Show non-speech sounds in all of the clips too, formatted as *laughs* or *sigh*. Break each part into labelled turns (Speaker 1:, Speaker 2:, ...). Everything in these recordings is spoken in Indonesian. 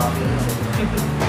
Speaker 1: coffee. *laughs*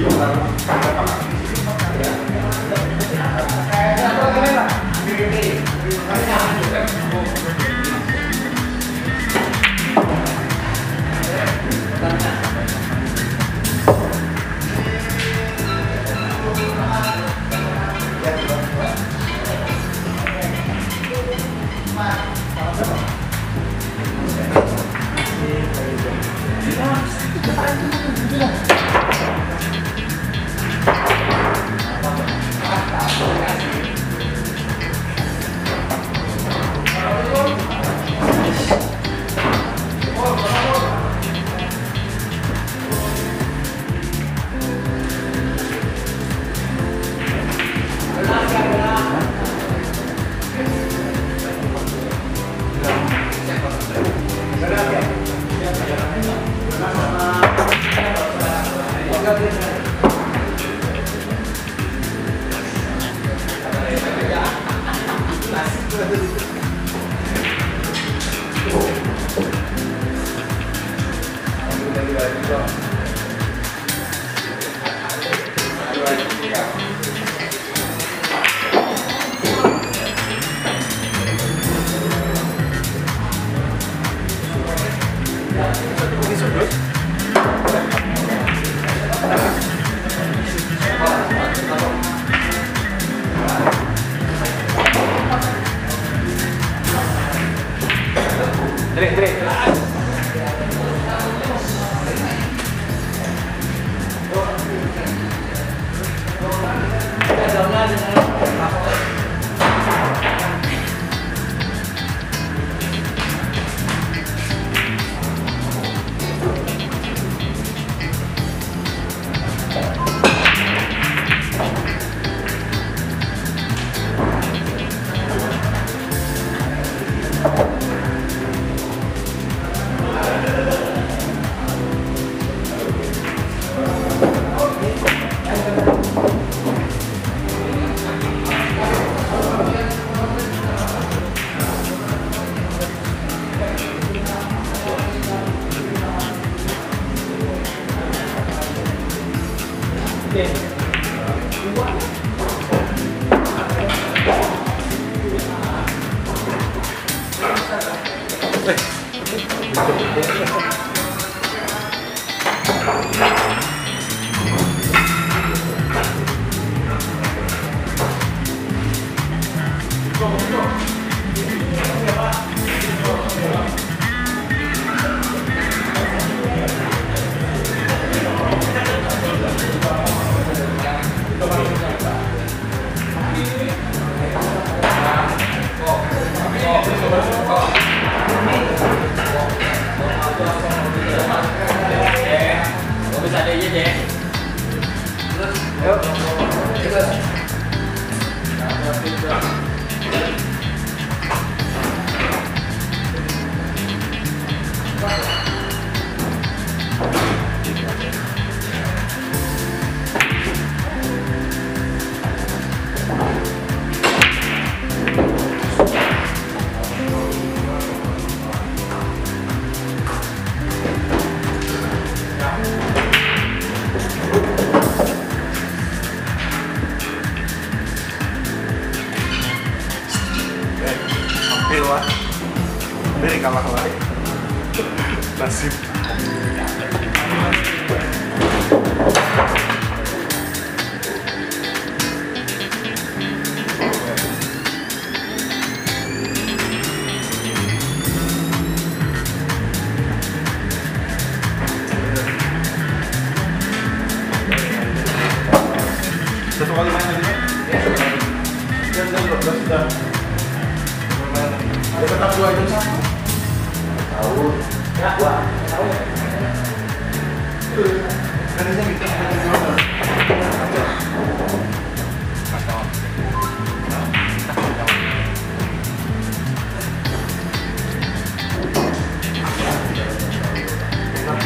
Speaker 1: Gracias.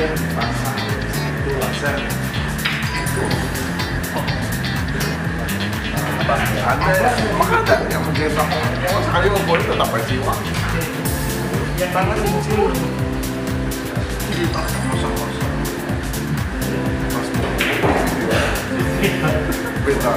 Speaker 1: Bagian pasang itu laser. Ada emang ada yang mencetak oh, sekali mau boleh tetap aja uang. Tangan kecil. Jadi tak kosong kosong. Beda.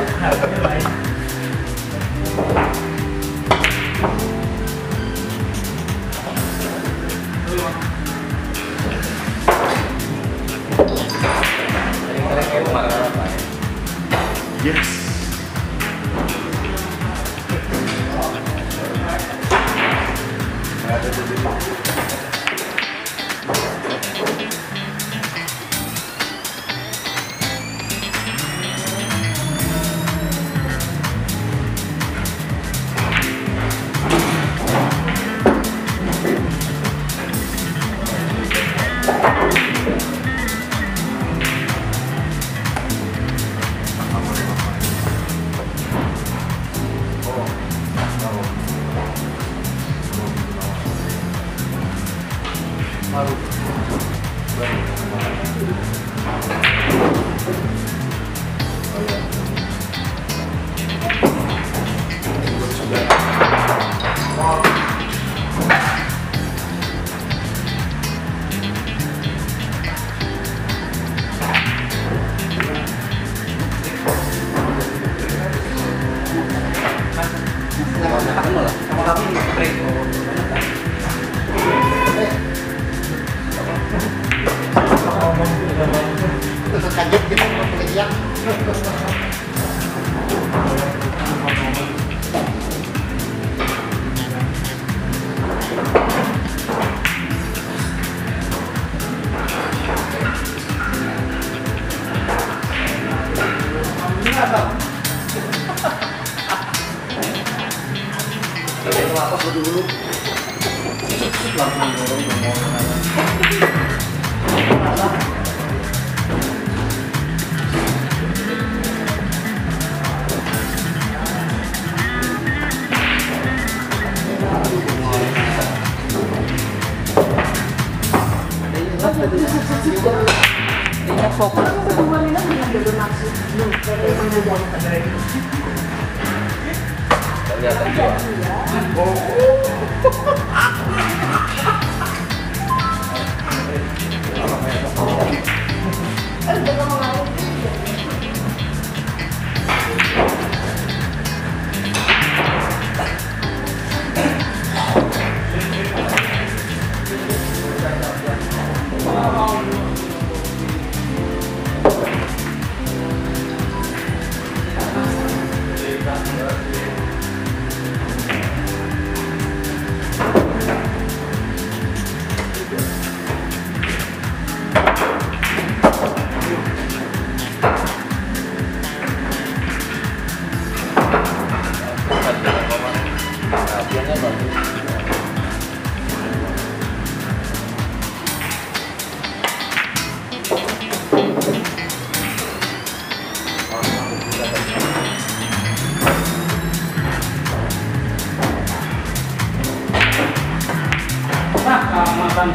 Speaker 2: Gracias.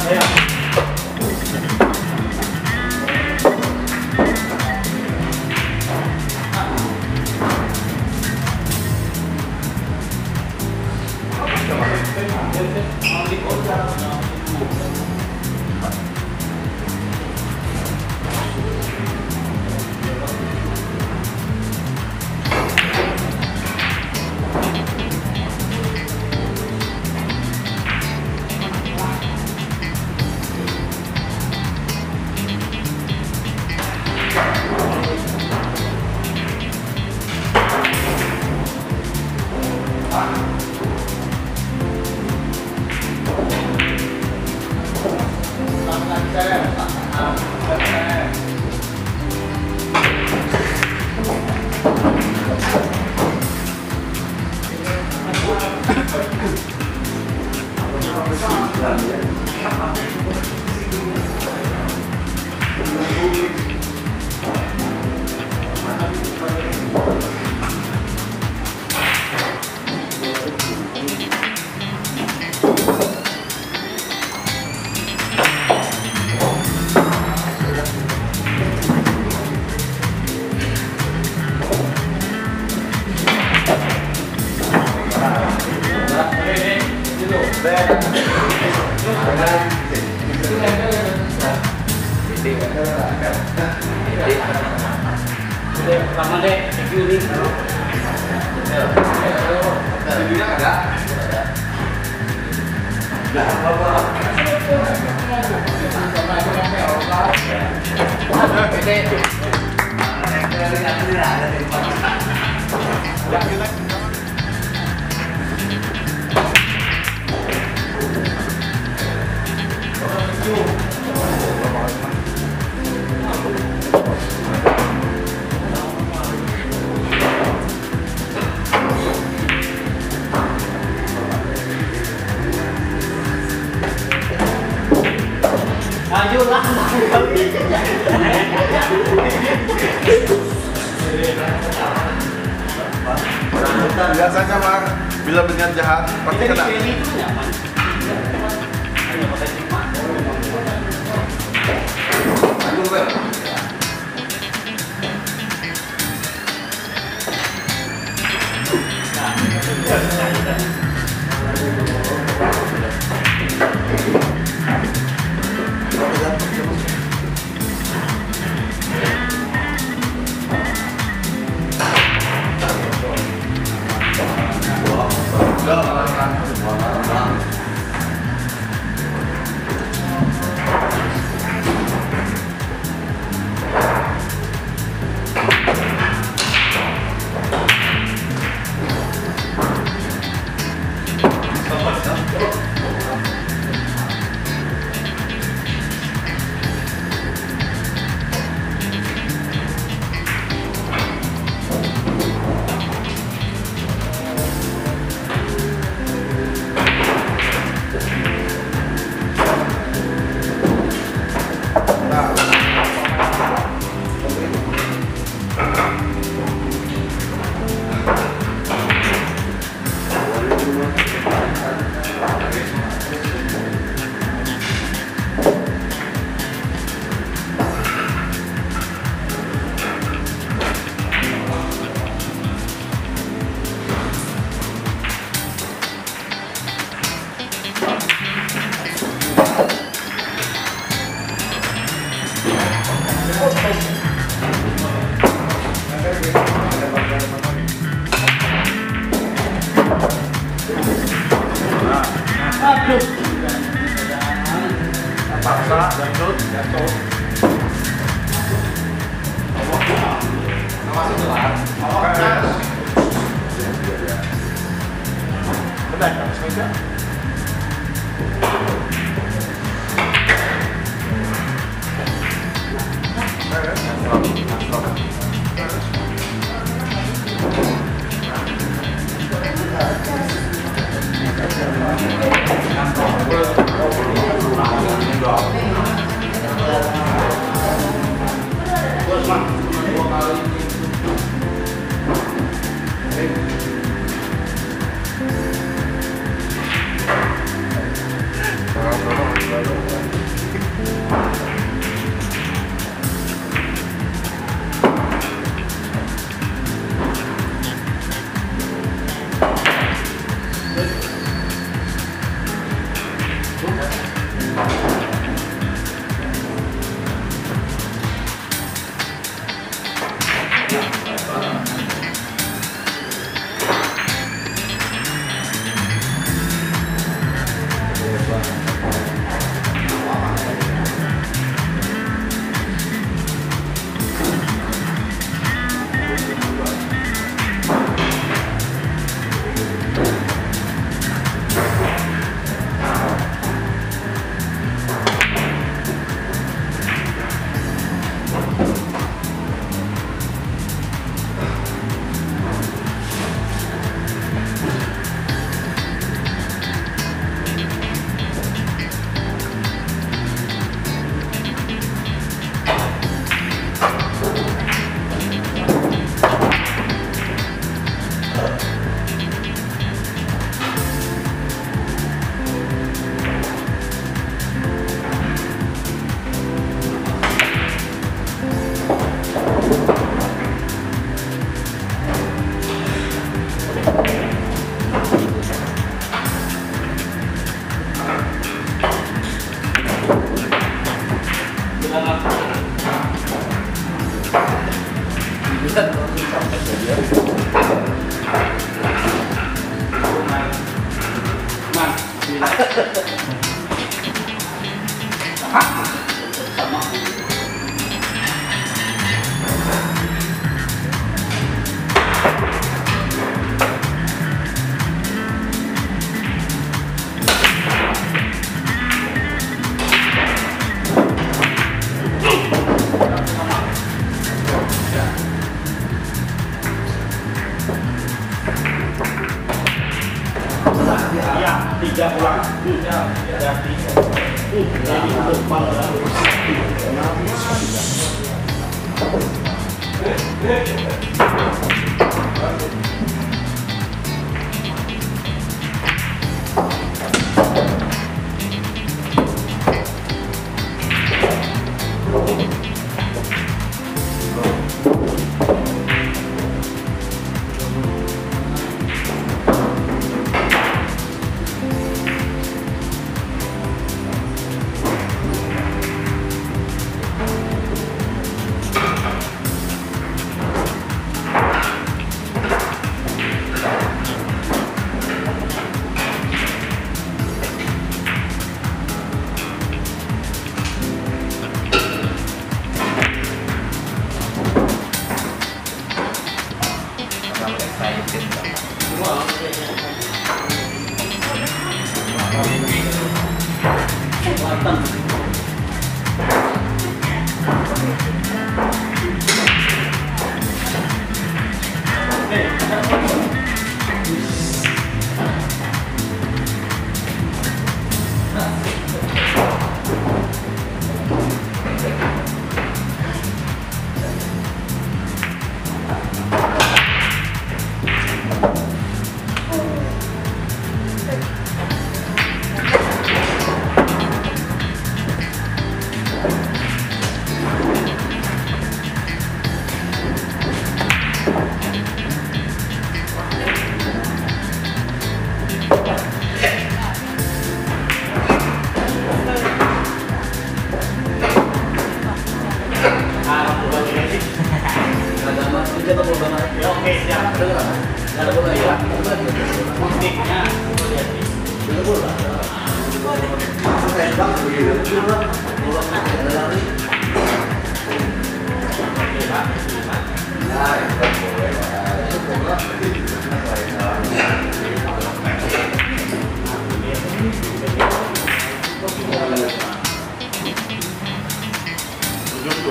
Speaker 2: Yeah. なんで。like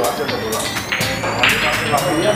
Speaker 3: aja
Speaker 4: udah pulang.
Speaker 5: Nanti lakunya